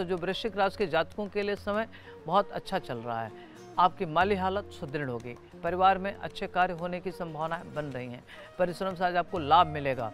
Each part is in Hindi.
से जो वृश्चिक राशि के जातकों के लिए समय बहुत अच्छा चल रहा है। आपकी माली हालत सुदृढ़ होगी। परिवार में अच्छे कार्य होने की संभावनाएँ बन रही हैं। परिश्रम से आज आपको लाभ मिलेगा।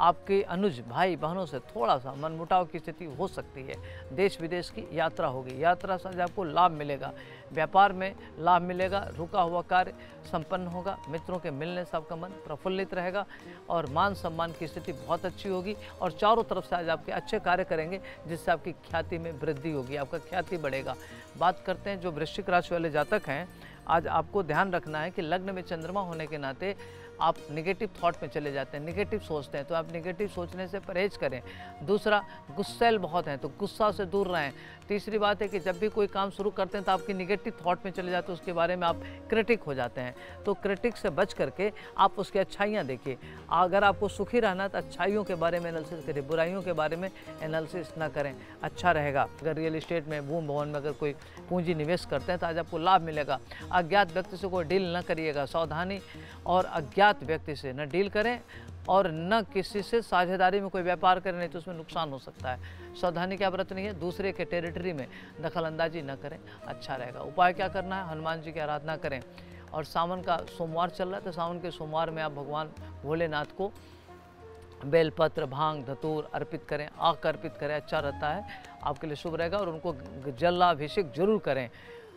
आपके अनुज भाई बहनों से थोड़ा सा मनमुटाव की स्थिति हो सकती है। देश विदेश की यात्रा होगी। यात्रा से आपको लाभ मिलेगा। व्यापार में लाभ मिलेगा, रुका हुआ कार्य संपन्न होगा, मित्रों के मिलने से आपका मन प्रफुल्लित रहेगा और मान सम्मान की स्थिति बहुत अच्छी होगी और चारों तरफ़ से आज आपके अच्छे कार्य करेंगे, जिससे आपकी ख्याति में वृद्धि होगी, आपका ख्याति बढ़ेगा। बात करते हैं जो वृश्चिक राशि वाले जातक हैं आज आपको ध्यान रखना है कि लग्न में चंद्रमा होने के नाते आप निगेटिव थॉट में चले जाते हैं निगेटिव सोचते हैं तो आप निगेटिव सोचने से परहेज करें। दूसरा, गुस्सेल बहुत हैं तो गुस्सा से दूर रहें। तीसरी बात है कि जब भी कोई काम शुरू करते हैं तो आपकी निगेटिव थॉट में चले जाते हैं, उसके बारे में आप क्रिटिक हो जाते हैं। तो क्रिटिक से बच करके आप उसकी अच्छाइयाँ देखिए। अगर आपको सुखी रहना तो अच्छाइयों के बारे में एनालिसिस करिए, बुराइयों के बारे में एनालिसिस ना करें। अच्छा रहेगा। अगर रियल इस्टेट में, भूम भवन में अगर कोई पूंजी निवेश करते हैं तो आज आपको लाभ मिलेगा। अज्ञात व्यक्ति से कोई डील न करिएगा, सावधानी और अज्ञात व्यक्ति से न डील करें और न किसी से साझेदारी में कोई व्यापार करें, नहीं तो उसमें नुकसान हो सकता है। सावधानी क्या बरतनी है दूसरे के टेरिटरी में दखल अंदाजी न करें अच्छा रहेगा। उपाय क्या करना है? हनुमान जी की आराधना करें। और सावन का सोमवार चल रहा है तो सावन के सोमवार में आप भगवान भोलेनाथ को बेलपत्र, भाँग, धतूर अर्पित करें, आग अर्पित करें अच्छा रहता है, आपके लिए शुभ रहेगा और उनको जलाभिषेक ज़रूर करें।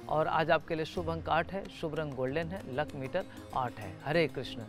और आज आपके लिए शुभ अंक आठ है, शुभ रंग गोल्डन है, लक मीटर आठ है। हरे कृष्ण।